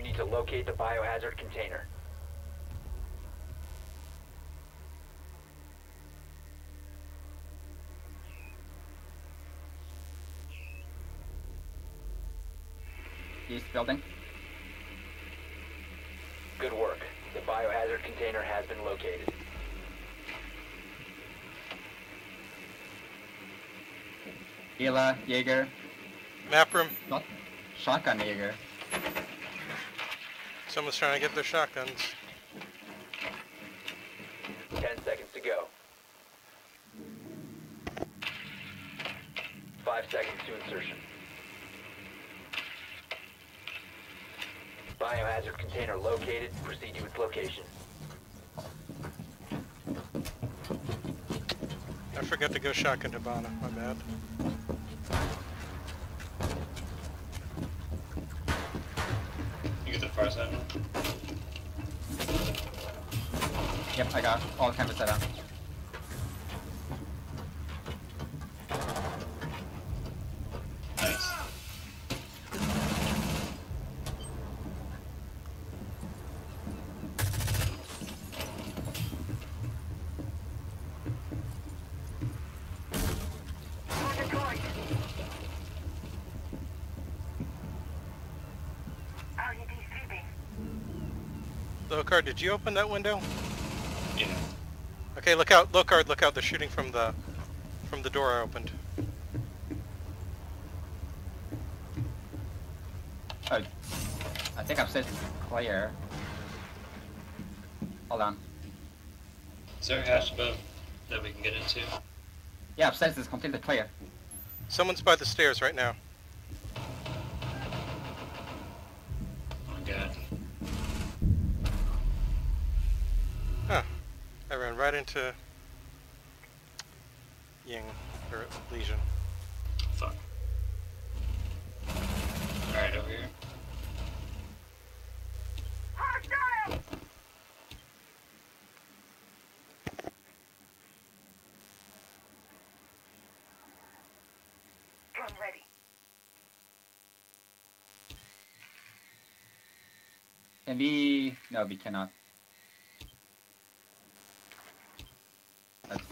You need to locate the biohazard container. East building. Good work. The biohazard container has been located. Gila, Jaeger, Map room. not shotgun Jaeger. Someone's trying to get their shotguns. Ten seconds to go. Five seconds to insertion. Biohazard container located. Proceed to its location. I forgot to go shotgun Hibana. My bad. You get the far side one? Yep, I got all cameras set up. Nice. Locard, did you open that window? Yeah. Okay, look out, Locard, look out. They're shooting from the from the door I opened. Oh, I think upstairs is clear. Hold on. Is there a hatch above that we can get into? Yeah, upstairs is completely clear. Someone's by the stairs right now. Into Ying or Lesion. Fuck. Alright, over here. Drone ready. Can we? No, we cannot.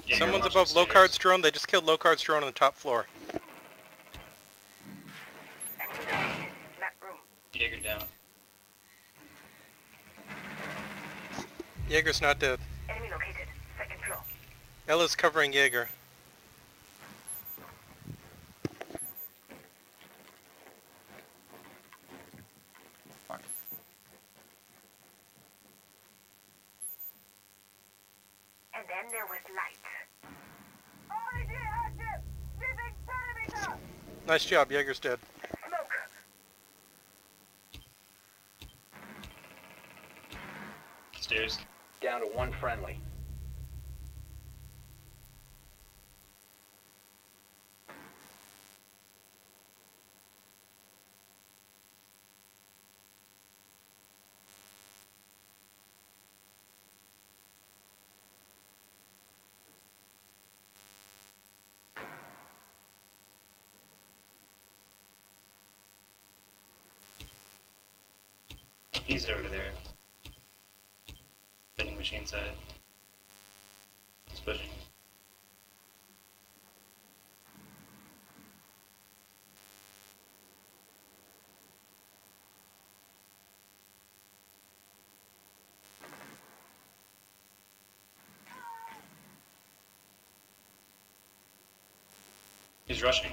Yeah, Someone's above stairs. Locard's drone. They just killed Locard's drone on the top floor. Map. Jaeger down. Jaeger's not dead. Enemy located. Second floor. Ela's covering Jaeger. fuck. And then there was light. RPD active! Leaving perimeter! Nice job, Jaeger's dead. Smoke! Stairs. Down to one friendly. He's over there. Vending machine side. He's pushing. He's rushing.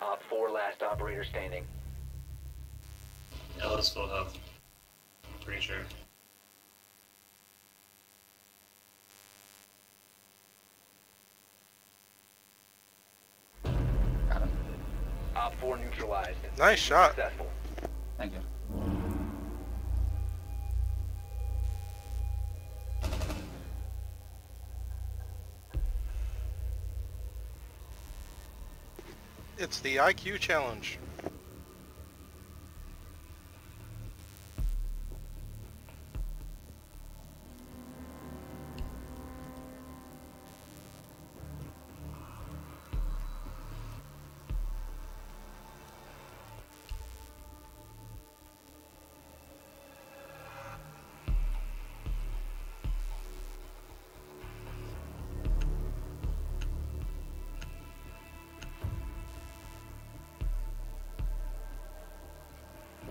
Op 4 last operator standing. Ela's full health. I'm pretty sure. Got him. Op 4 neutralized. Nice shot. Successful. Thank you. It's the IQ challenge.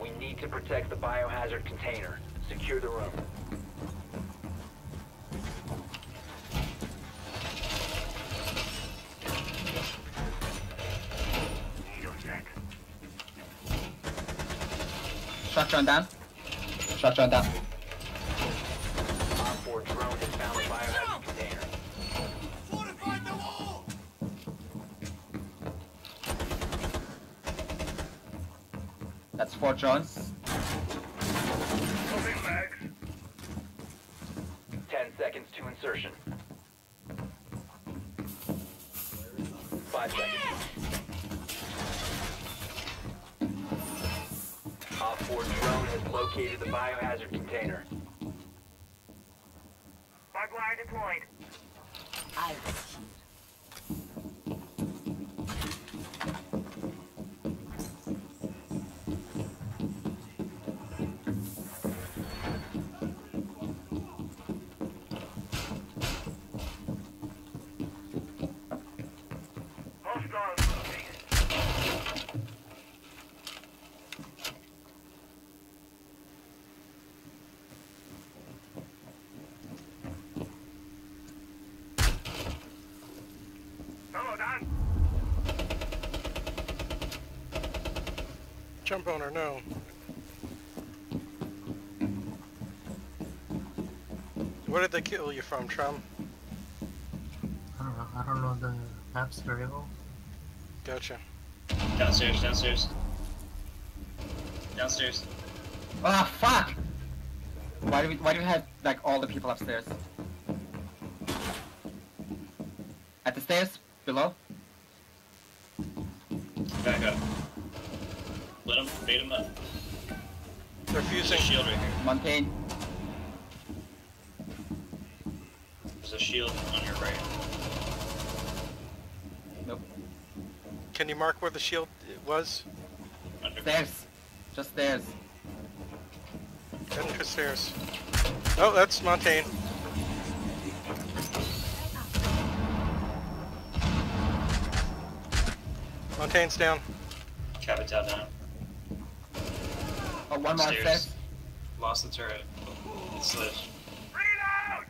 We need to protect the biohazard container. Secure the room. Needle check. Shotgun down. Shotgun down. Op 4 drone has found the biohazard container. That's four legs. 10 seconds to insertion. 5 seconds. Op 4 drone has located the biohazard container. Barbed wire deployed. Hostiles moving. Hello, Dan. Jump on her, no. Where did they kill you from, Trum? I don't know. I don't know the maps very well. Gotcha. Downstairs, downstairs. Downstairs. Ah, fuck! Why do we, why do we have, like, all the people upstairs? At the stairs? Below? Back up. Let him, bait him up. They're There's a fusing. shield right here. Montagne? There's a shield on your right. Nope. Can you mark where the shield was? Under. Stairs. Just stairs. Heading to stairs. Oh, that's Montagne. Montagne's down. Capital down. One more Stairs. Lost the turret. It's lit. Reload!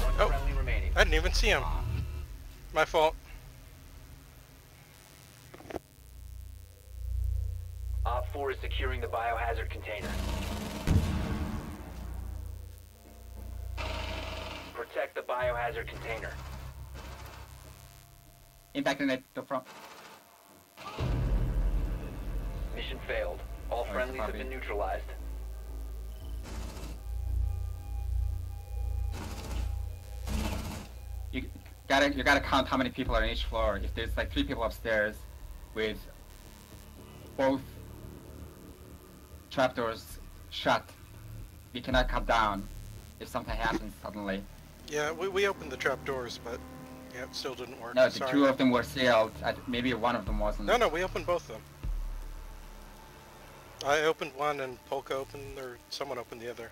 One Oh. friendly remaining. I didn't even see him. Ah. My fault. Op 4 is securing the biohazard container. Protect the biohazard container. Impact in the front. Mission failed. All Alright, friendlies have copy. been neutralized. You gotta you gotta count how many people are on each floor. If there's like three people upstairs with both trapdoors shut, we cannot come down if something happens suddenly. Yeah, we, we opened the trap doors, but yeah, it still didn't work. No, the Sorry. two of them were sealed. I, maybe one of them wasn't. No, no, we opened both of them. I opened one and Polka opened, or someone opened the other.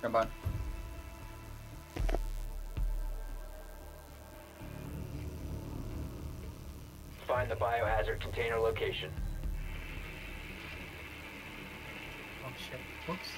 Come on. Find the biohazard container location. Oh shit. Whoops.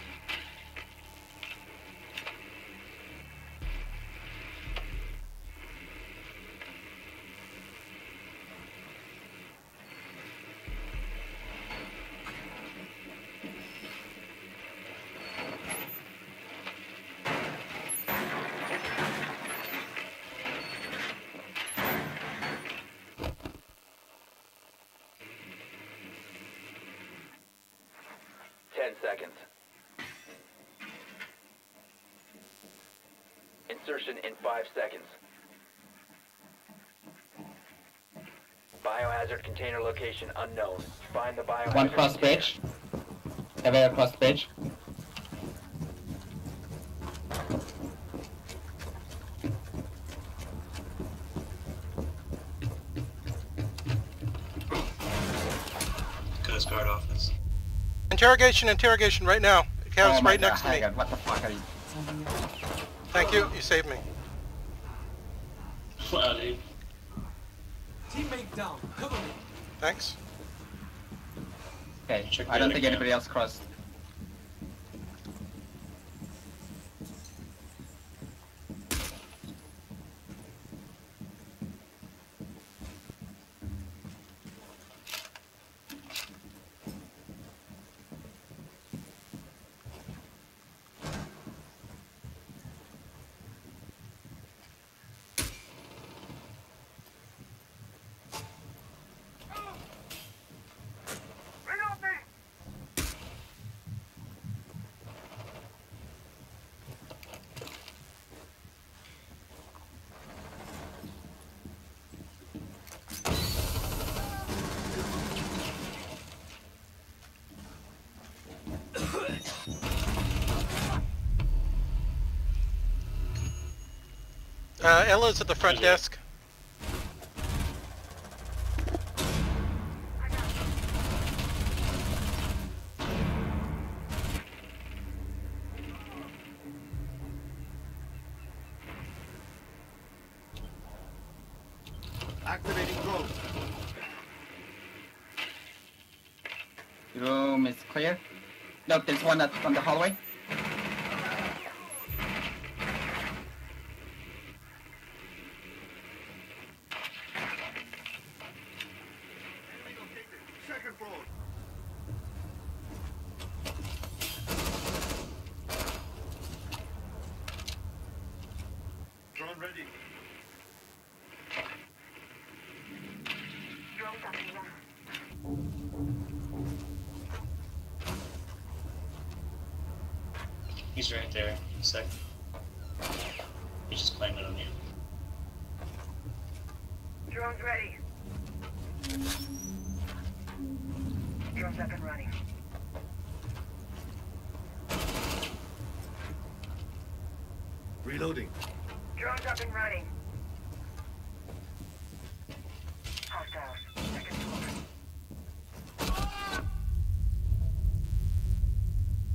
Ten seconds. Insertion in five seconds. Biohazard container location unknown. Find the biohazard One cross container. bridge. Away across the bridge. Coast Guard office. Interrogation, interrogation, right now. house oh my right God, next to me. hang on, What the fuck are you? Thank you. You saved me. Wow, dude. Teammate down. Cover me. Thanks. Okay, Check I don't think camp. anybody else crossed. Uh, Ela's at the front Who's desk. Activating drone. Room is clear. No, there's one at, on the hallway. Second floor. Drone ready. Drones up and running. He's right there. Sec. He's just climbing on you. Drones ready. Drones up and running. Reloading. Drones up and running. Hostiles. Second floor.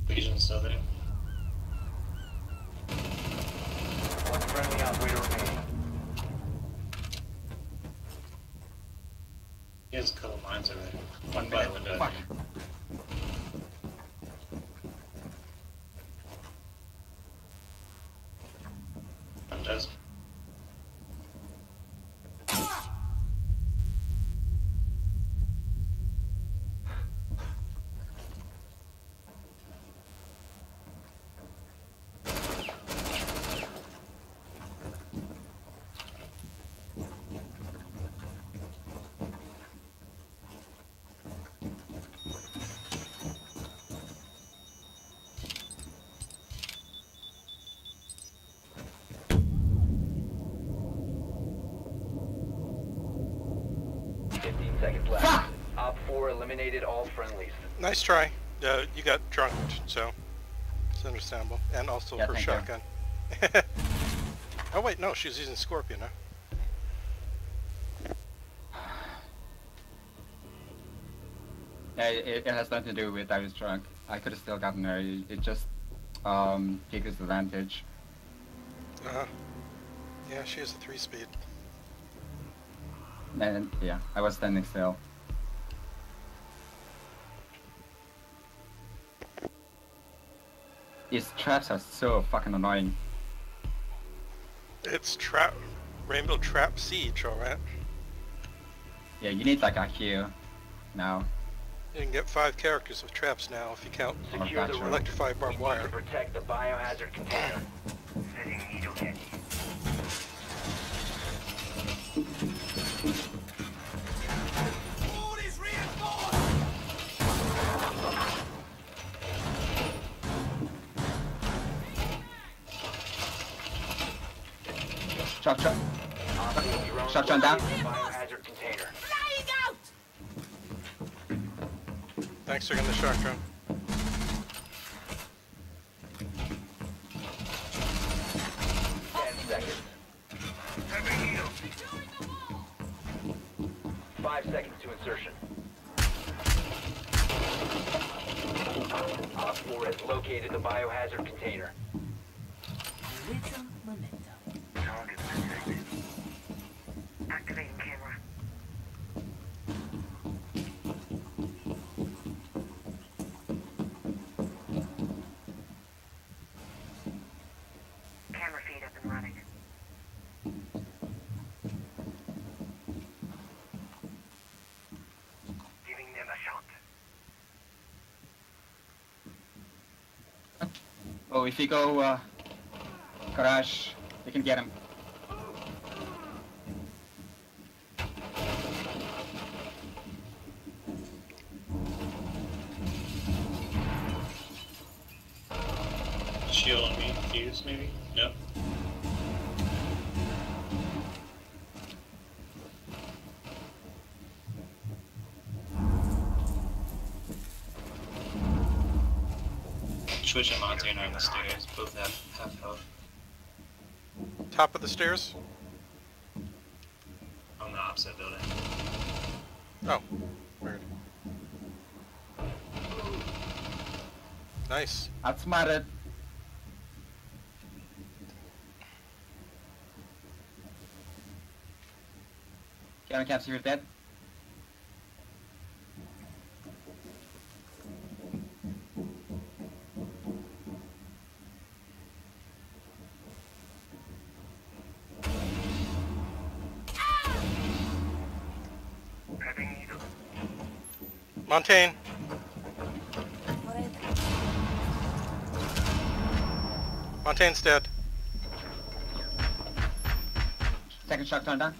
Lesion's still there. One friendly operator remaining. He has a couple mines over there. One by the window. Fuck. One does. Fifteen seconds left. Fuck! Op 4 eliminated all friendlies. Nice try. Uh, you got drunk, so it's understandable. And also Yeah, her shotgun. oh wait, no, she's using Scorpion, huh? Yeah, it, it has nothing to do with I was drunk. I could have still gotten there. It, it just um takes advantage. Uh-huh. Yeah, she has a three-speed. And yeah, I was standing still. These traps are so fucking annoying. It's trap, Rainbow Trap Siege, alright. Yeah, you need like IQ now. You can get five characters with traps now if you count Secure oh, the gotcha. room. electrified barbed wire. to protect the biohazard container. Shot, shot. Op 4 drone Shotgun down. located the Biohazard container. Flying out. Thanks for getting the shock drone. Ten seconds. Heavy needle. Five seconds to insertion. Op 4 has located the biohazard container. Little memento. Target detected. Activating camera. Camera feed up and running. Giving them a shot. Oh, if you go uh, garage, you can get him. Shield on me. Fuze, maybe? No. Twitch and Montana are the stairs. Both have half health. Top of the stairs. On the opposite building. Oh, weird. Nice. Outsmarted. Kevin Caps, you're dead. Montagne. Montagne's dead. Second shot turned on.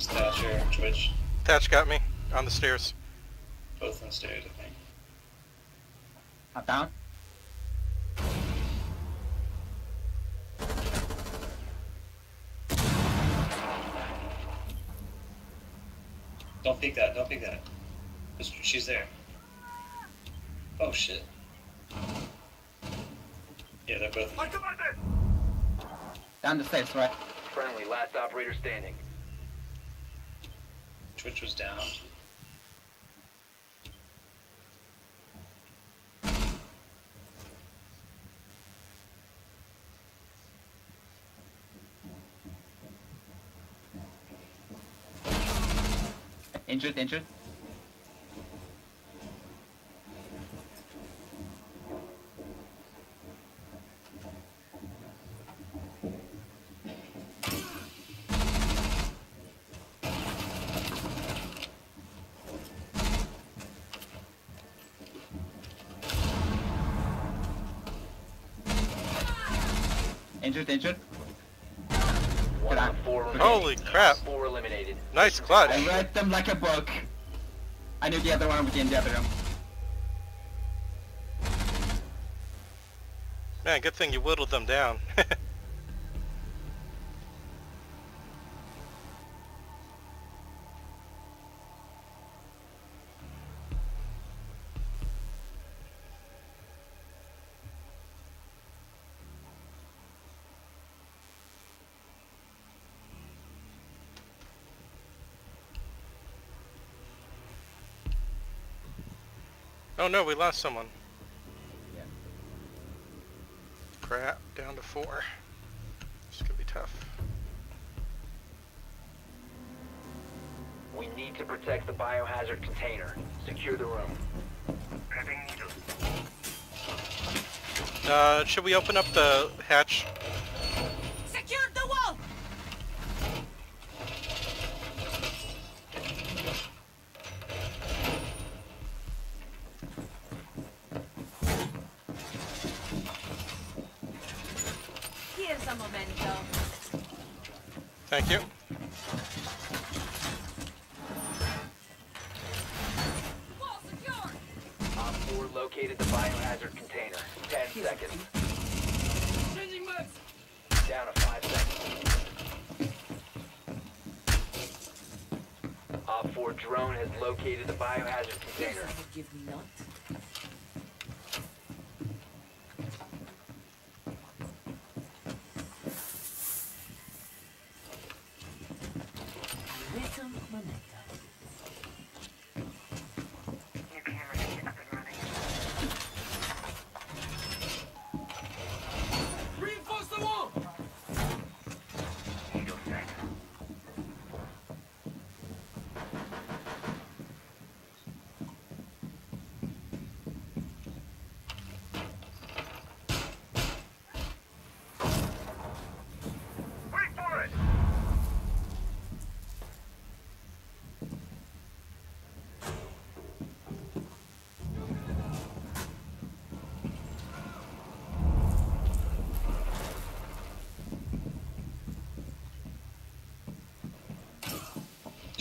Thatcher, Twitch. Thatch got me on the stairs. Both on stairs, I think. Up down. Don't pick that, don't pick that. Just- She's there. Oh shit. Yeah, they're both. I command it! Down the stairs, right? Friendly, last operator standing. Twitch was down. Injured, injured. Injured, injured. One Good on on. 4 Good. remaining. Holy crap. 4 eliminated. Nice clutch. I read them like a book. I knew the other one was in the other room. Man, good thing you whittled them down. oh no, we lost someone. Yeah. Crap, down to four. It's gonna be tough. We need to protect the biohazard container. Secure the room. Prepping needle. Uh, should we open up the hatch? Secure the wall! Here's a memento. Thank you. Wall secure! Op 4 located the biohazard container. 10 seconds. Changing mags! Down to 5 seconds. Op 4 drone has located the biohazard container. Give me not.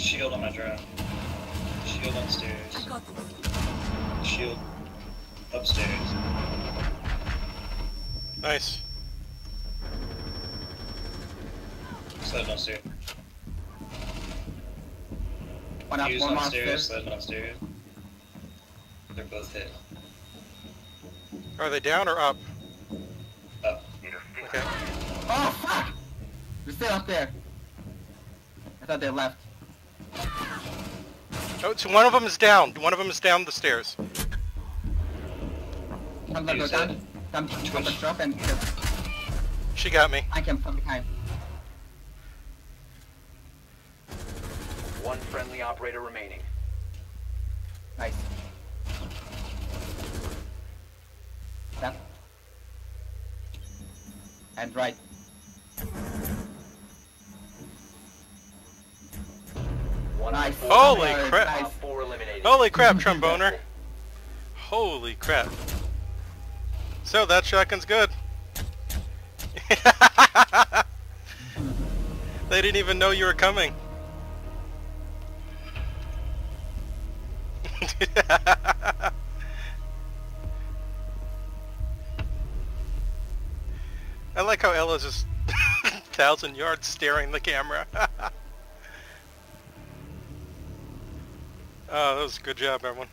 Shield on my drone. Shield I upstairs. Shield upstairs. Nice. Sled downstairs. One up, Fuze one upstairs. upstairs. Sled downstairs. They're both hit. Are they down or up? Up. Need a stick. Okay. Oh fuck! They're still up there. I thought they left. So one of them is down. One of them is down the stairs. Come down, go Use down. it. Come to the Twitch. drop and just She got me. flank him from behind. One friendly operator remaining. Nice. Left. And right. Nice. Holy crap. Nice. Op four eliminated. Holy crap, tromboner. Holy crap. So that shotgun's good. they didn't even know you were coming. I like how Ela's just thousand yards staring the camera. Oh, that was a good job, everyone.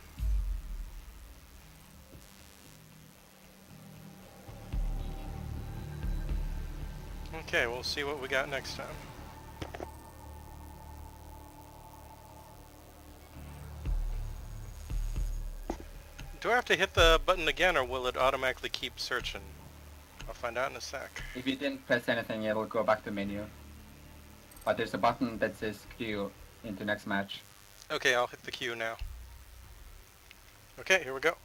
Okay, we'll see what we got next time. Do I have to hit the button again or will it automatically keep searching? I'll find out in a sec. If you didn't press anything, it'll go back to menu. But there's a button that says queue into next match. Okay, I'll hit the queue now. Okay, here we go.